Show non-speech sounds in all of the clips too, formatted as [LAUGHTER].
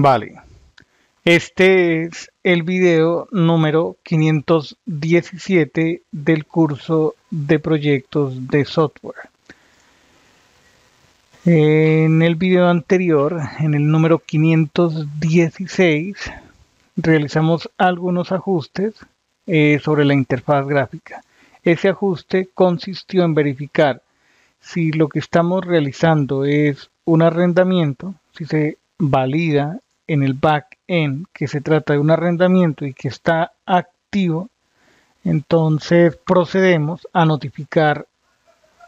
Vale. Este es el video número 517 del curso de proyectos de software. En el video anterior, en el número 516, realizamos algunos ajustes eh, sobre la interfaz gráfica. Ese ajuste consistió en verificar si lo que estamos realizando es un arrendamiento, si se valida en el backend que se trata de un arrendamiento y que está activo, entonces procedemos a notificar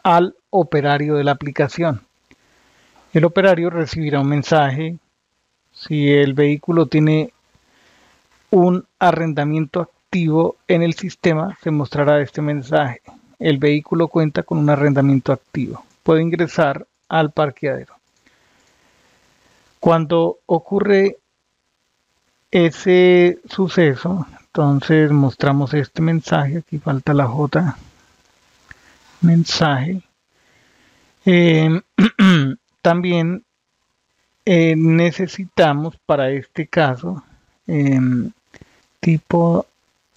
al operario de la aplicación. El operario recibirá un mensaje si el vehículo tiene un arrendamiento activo en el sistema, se mostrará este mensaje. El vehículo cuenta con un arrendamiento activo. Puede ingresar al parqueadero. Cuando ocurre ese suceso, entonces mostramos este mensaje, aquí falta la J, mensaje. Em, [CLEARS THROAT] también eh, necesitamos para este caso em, tipo,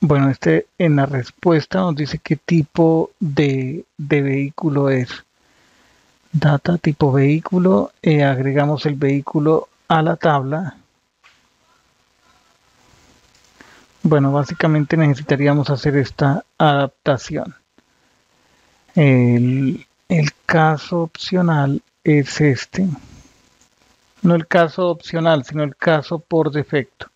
bueno, este en la respuesta nos dice qué tipo de, de vehículo es data tipo vehículo, eh, agregamos el vehículo a la tabla. Bueno, básicamente necesitaríamos hacer esta adaptación. El, el caso opcional es este. No el caso opcional, sino el caso por defecto.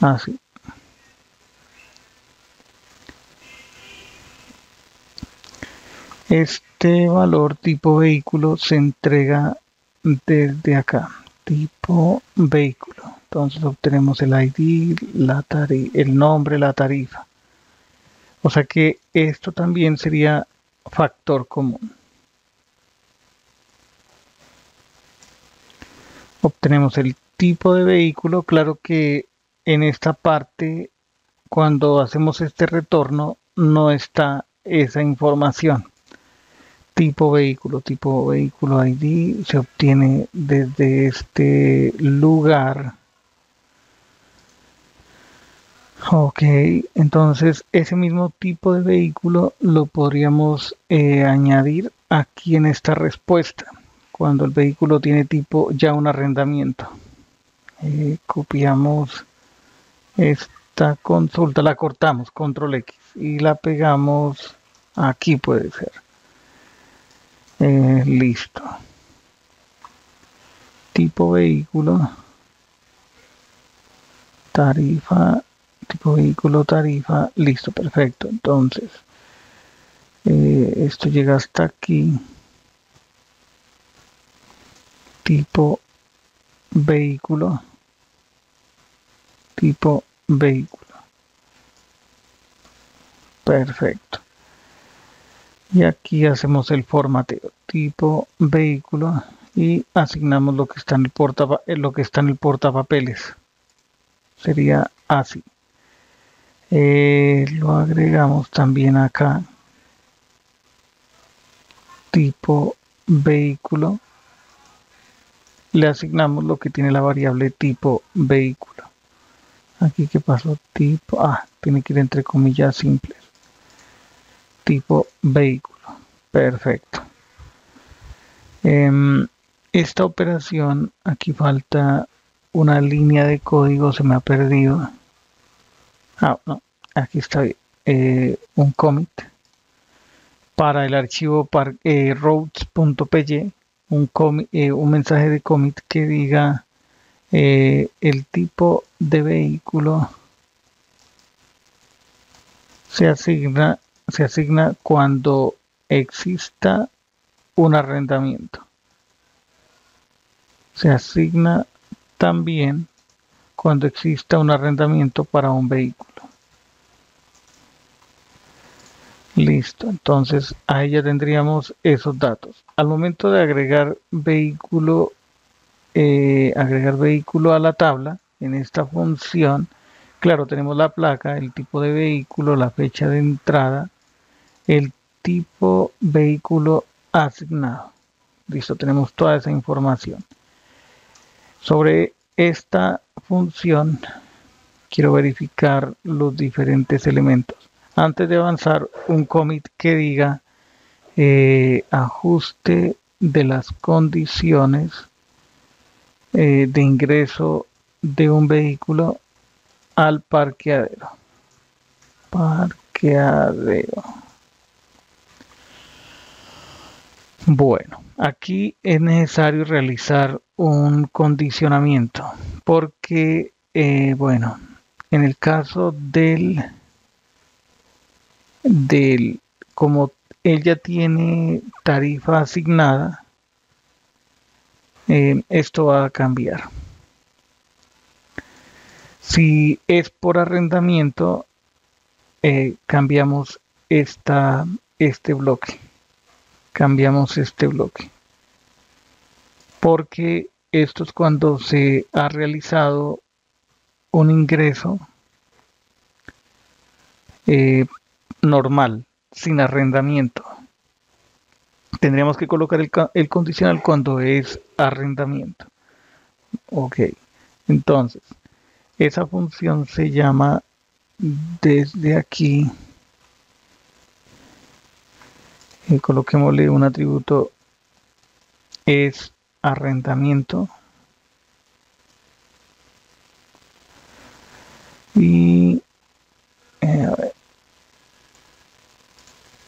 Así. Este valor tipo vehículo se entrega desde acá, tipo vehículo. Entonces obtenemos el ID, la el nombre, la tarifa. O sea que esto también sería factor común. Obtenemos el tipo de vehículo. Claro que en esta parte, cuando hacemos este retorno, no está esa información tipo vehículo, tipo vehículo ID se obtiene desde este lugar. Ok, entonces ese mismo tipo de vehículo lo podríamos eh, añadir aquí en esta respuesta, cuando el vehículo tiene tipo ya un arrendamiento. Eh, copiamos esta consulta, la cortamos, control X, y la pegamos aquí puede ser. Eh, listo. Tipo vehículo. Tarifa. Tipo vehículo, tarifa. Listo, perfecto. Entonces, eh, esto llega hasta aquí. Tipo vehículo. Tipo vehículo. Perfecto y aquí hacemos el formateo tipo vehículo y asignamos lo que está en el porta eh, lo que está en el portapapeles. Sería así. Eh, lo agregamos también acá. Tipo vehículo. Le asignamos lo que tiene la variable tipo vehículo. Aquí que pasó tipo ah tiene que ir entre comillas simples. Tipo vehículo. Perfecto. Em, esta operación, aquí falta una línea de código, se me ha perdido. Ah, no, aquí está eh, un commit para el archivo eh, roads.py, un, eh, un mensaje de commit que diga el tipo de vehículo se asigna se asigna cuando exista un arrendamiento. Se asigna también cuando exista un arrendamiento para un vehículo. Listo, entonces ahí ya tendríamos esos datos. Al momento de agregar vehículo, eh, agregar vehículo a la tabla, en esta función, claro, tenemos la placa, el tipo de vehículo, la fecha de entrada, el tipo vehículo asignado. Listo, tenemos toda esa información. Sobre esta función, quiero verificar los diferentes elementos. Antes de avanzar, un commit que diga eh, ajuste de las condiciones eh, de ingreso de un vehículo al parqueadero. Parqueadero. Bueno, aquí es necesario realizar un condicionamiento porque, eh, bueno, en el caso del, del, como ella tiene tarifa asignada, eh, esto va a cambiar. Si es por arrendamiento, eh, cambiamos esta, este bloque. Cambiamos este bloque. Porque esto es cuando se ha realizado un ingreso eh, normal, sin arrendamiento. Tendríamos que colocar el, el, condicional cuando es arrendamiento. Ok, entonces, esa función se llama desde aquí, y coloquémosle un atributo es arrendamiento. Y eh,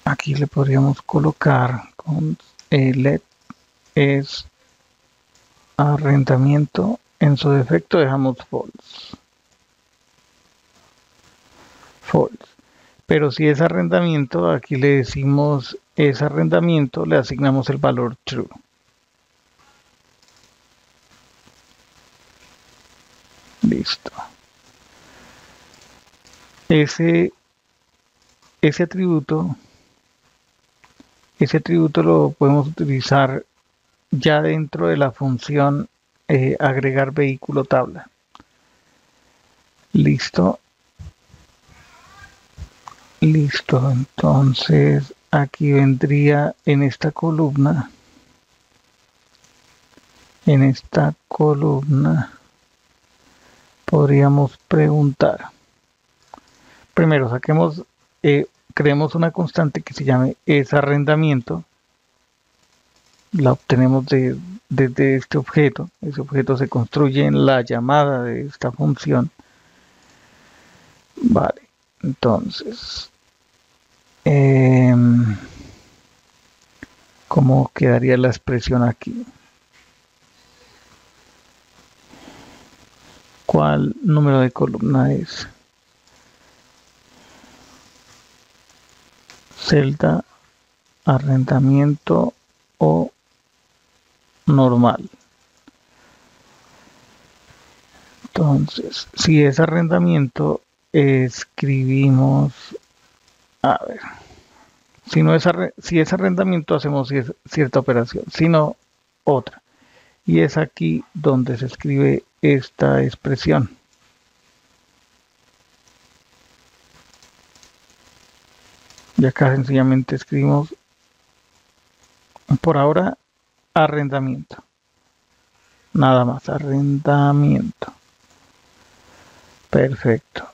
aquí le podríamos colocar con el es arrendamiento en su defecto dejamos false. False. Pero si es arrendamiento aquí le decimos es arrendamiento le asignamos el valor true Listo. Ese, ese atributo, ese atributo lo podemos utilizar ya dentro de la función eh, agregar vehículo tabla. Listo. Listo. Entonces aquí vendría en esta columna. En esta columna podríamos preguntar. Primero, saquemos, eh, creemos una constante que se llame es arrendamiento. La obtenemos de, desde este objeto. Ese objeto se construye en la llamada de esta función. Vale, entonces, em, ¿cómo quedaría la expresión aquí? cuál número de columna es. Celda, arrendamiento o normal. Entonces, si es arrendamiento, escribimos, a ver, si no es, si es arrendamiento, hacemos cierta operación, si no, otra. Y es aquí donde se escribe esta expresión. Y acá sencillamente escribimos por ahora arrendamiento. Nada más, arrendamiento. Perfecto.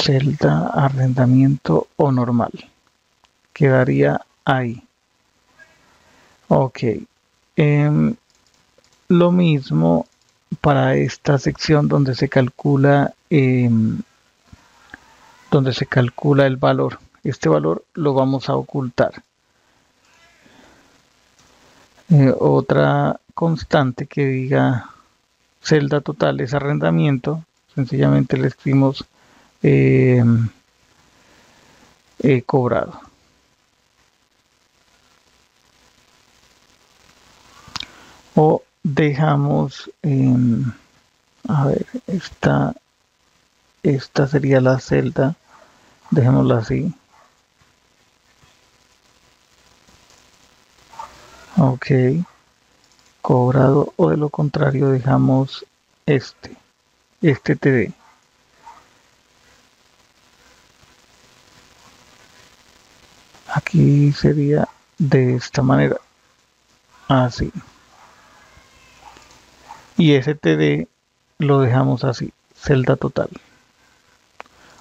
Celda, arrendamiento o normal. Quedaría ahí. Ok. Em, lo mismo para esta sección donde se calcula em, donde se calcula el valor. Este valor lo vamos a ocultar. Eh, otra constante que diga celda total es arrendamiento. Sencillamente le escribimos eh, cobrado. o dejamos a ver esta esta sería la celda. Dejémosla así. Ok. Cobrado o de lo contrario dejamos este. Este td aquí sería de esta manera. Así. Y std lo dejamos así celda total.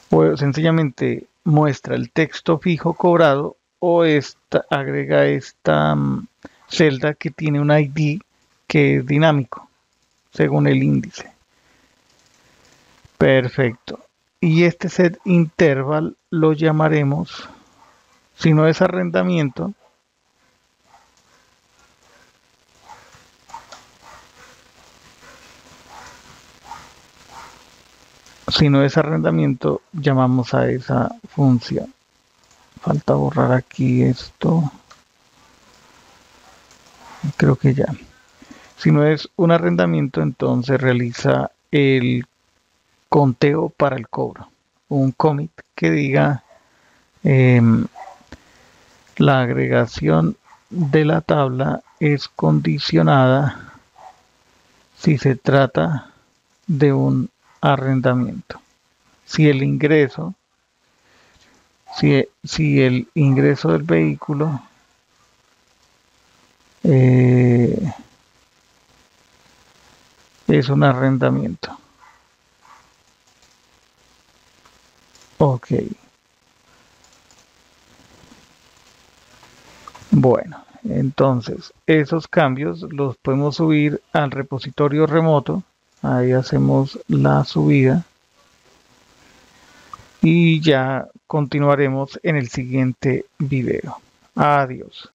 O sencillamente muestra el texto fijo cobrado o esta, agrega esta mm, celda que tiene un ID que es dinámico según el índice. Perfecto. Y este set interval lo llamaremos si no es arrendamiento si no es arrendamiento llamamos a esa función. Falta borrar aquí esto. Creo que ya. Si no es un arrendamiento entonces realiza el conteo para el cobro. Un commit que diga em, la agregación de la tabla es condicionada si se trata de un arrendamiento. Si el ingreso, si, el ingreso del vehículo eh, es un arrendamiento. Ok. Bueno, entonces esos cambios los podemos subir al repositorio remoto. Ahí hacemos la subida. Y ya continuaremos en el siguiente video. Adiós